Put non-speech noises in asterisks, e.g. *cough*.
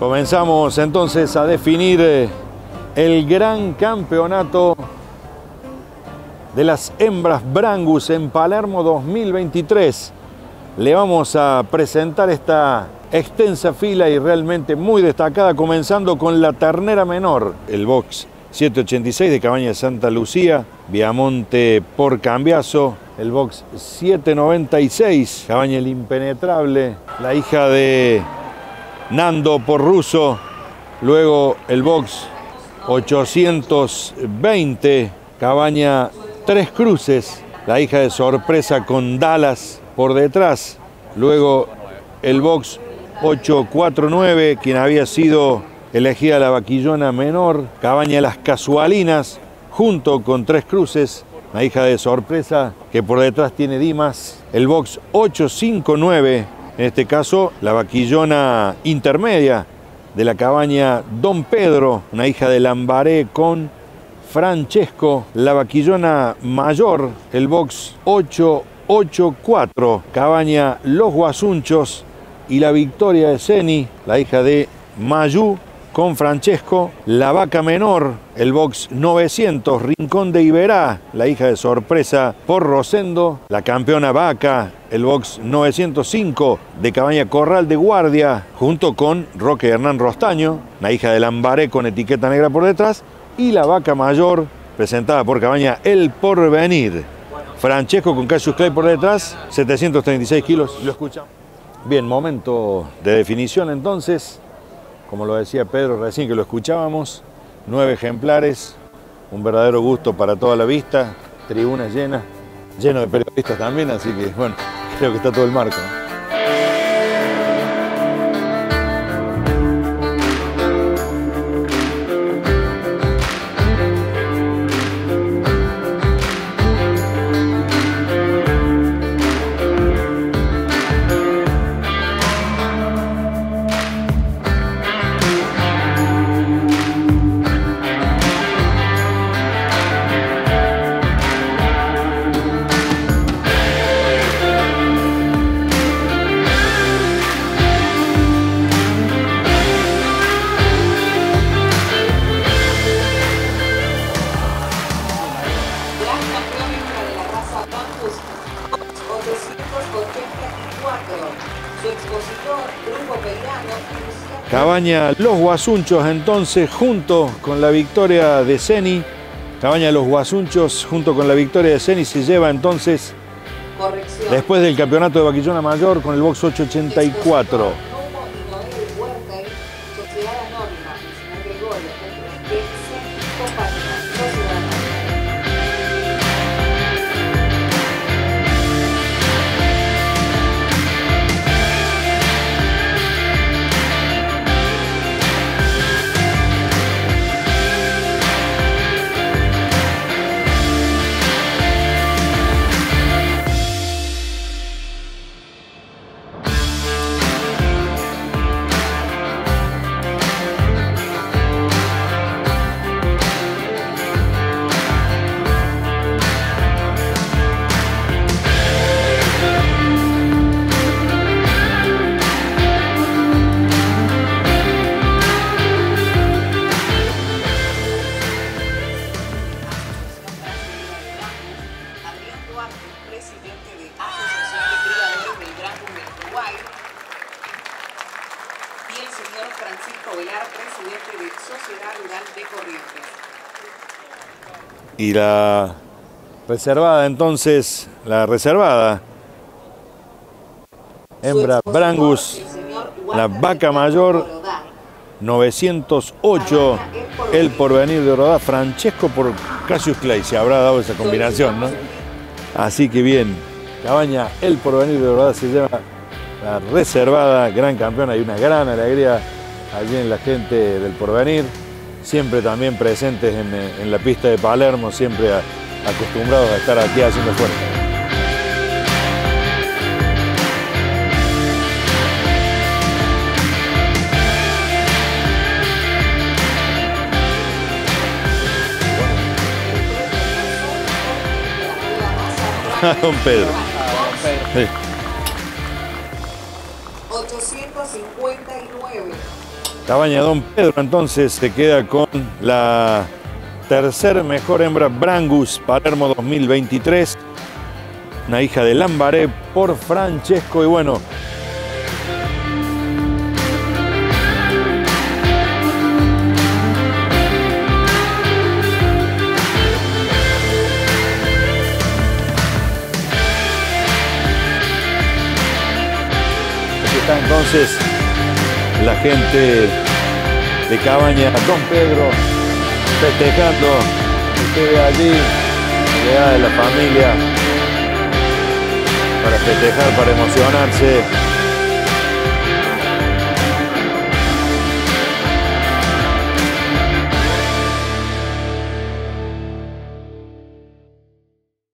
Comenzamos entonces a definir eh, el gran campeonato de las hembras Brangus en Palermo 2023. Le vamos a presentar esta extensa fila y realmente muy destacada, comenzando con la ternera menor, el box 786 de Cabaña Santa Lucía, Viamonte por Cambiazo, el box 796, Cabaña el Impenetrable, la hija de Nando por Russo, luego el box 820, Cabaña Tres Cruces, la hija de Sorpresa con Dallas por detrás, luego el box 849, quien había sido elegida la vaquillona menor, Cabaña Las Casualinas, junto con Tres Cruces, la hija de Sorpresa, que por detrás tiene Dimas, el box 859, en este caso la vaquillona intermedia de la cabaña Don Pedro, una hija de Lambaré con Francesco, la vaquillona mayor, el box 884, cabaña Los Guasunchos y la Victoria de Seni, la hija de Mayú con Francesco, la vaca menor, el box 900, Rincón de Iberá, la hija de sorpresa por Rosendo, la campeona vaca, el box 905 de Cabaña Corral de Guardia, junto con Roque Hernán Rostaño, la hija de Lambaré con etiqueta negra por detrás, y la vaca mayor, presentada por Cabaña El Porvenir. Francesco con Cassius Clay por detrás, 736 kilos, lo escuchan. Bien, momento de definición entonces. Como lo decía Pedro recién que lo escuchábamos, nueve ejemplares, un verdadero gusto para toda la vista, tribuna llena, lleno de periodistas también, así que bueno, creo que está todo el marco. Cabaña Los Guasunchos entonces junto con la victoria de Ceni. Cabaña Los Guasunchos junto con la victoria de Ceni se lleva entonces después del campeonato de Vaquillona Mayor con el box 884. Y la reservada entonces, la reservada, hembra Brangus, la vaca mayor, 908, el porvenir de Rodá, Francesco por Cassius Clay, se habrá dado esa combinación, ¿no? Así que bien, Cabaña, el porvenir de Rodá se lleva la reservada, gran campeona y una gran alegría allí en la gente del porvenir siempre también presentes en, la pista de Palermo, siempre acostumbrados a estar aquí haciendo fuerza. *laughs* Don Pedro. Sí. 859. Cabaña Don Pedro entonces se queda con la tercer mejor hembra Brangus Palermo 2023. Una hija de Lambaré por Francesco y bueno, entonces la gente de Cabaña Don Pedro festejando. Usted ve allí, la de la familia para festejar, para emocionarse.